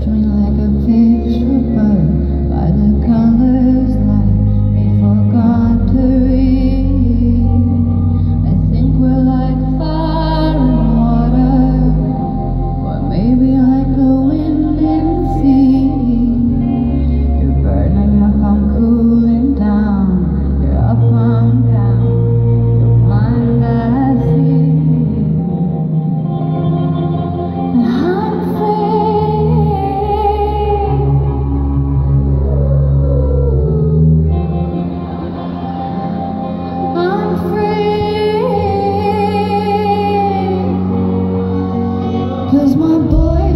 judge me like Cause my boy